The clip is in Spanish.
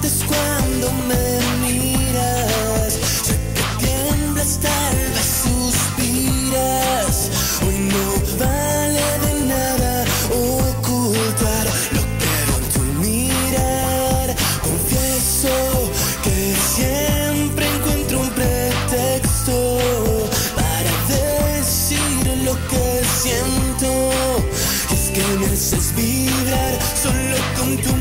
sientes cuando me miras. Sé que tiemblas, tal vez suspiras. Hoy no vale de nada ocultar lo que veo en tu mirar. Confieso que siempre encuentro un pretexto para decir lo que siento. Y es que me haces vibrar solo con tu